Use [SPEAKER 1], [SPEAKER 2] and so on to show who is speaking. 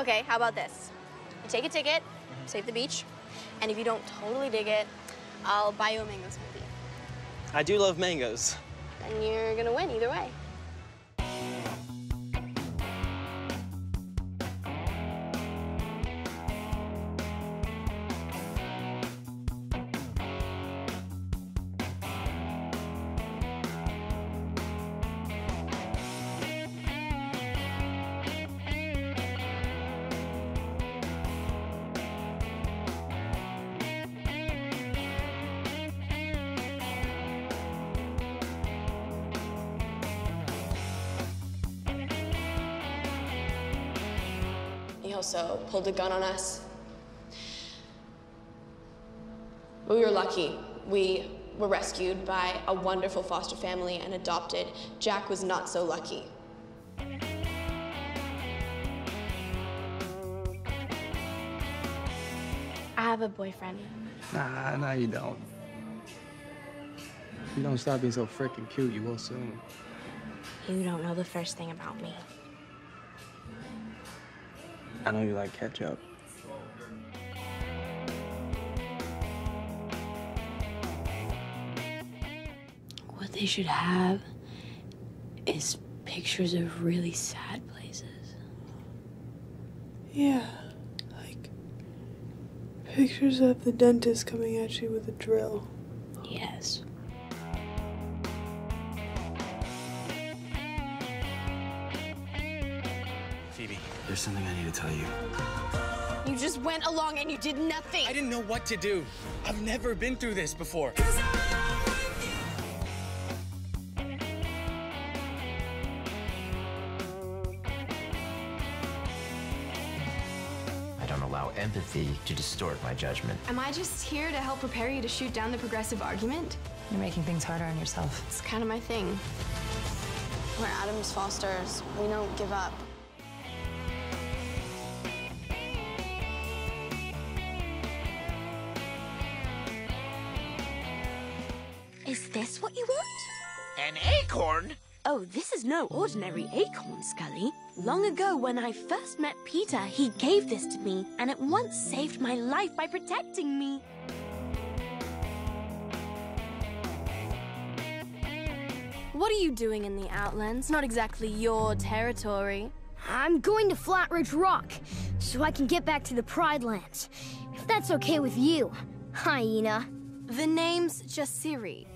[SPEAKER 1] Okay, how about this? You take a ticket, save the beach, and if you don't totally dig it, I'll buy you a mango smoothie.
[SPEAKER 2] I do love mangoes.
[SPEAKER 1] And you're gonna win either way. He also pulled a gun on us. But we were lucky. We were rescued by a wonderful foster family and adopted. Jack was not so lucky. I have a boyfriend.
[SPEAKER 3] Nah, nah, you don't. You don't stop being so freaking cute, you will soon.
[SPEAKER 1] You don't know the first thing about me.
[SPEAKER 3] I know you like ketchup.
[SPEAKER 4] What they should have is pictures of really sad places.
[SPEAKER 5] Yeah, like pictures of the dentist coming at you with a drill.
[SPEAKER 4] Yes.
[SPEAKER 6] There's something I need to tell you.
[SPEAKER 1] You just went along and you did nothing.
[SPEAKER 6] I didn't know what to do. I've never been through this before.
[SPEAKER 7] I don't allow empathy to distort my judgment.
[SPEAKER 8] Am I just here to help prepare you to shoot down the progressive argument?
[SPEAKER 9] You're making things harder on yourself.
[SPEAKER 1] It's kind of my thing. We're Adams Fosters. We don't give up.
[SPEAKER 10] Is this what you want?
[SPEAKER 11] An acorn?
[SPEAKER 10] Oh, this is no ordinary acorn, Skully. Long ago, when I first met Peter, he gave this to me, and it once saved my life by protecting me.
[SPEAKER 1] What are you doing in the Outlands? Not exactly your territory.
[SPEAKER 12] I'm going to Flatridge Rock so I can get back to the Pride Lands. If that's okay with you, hyena.
[SPEAKER 1] The name's Jasiri.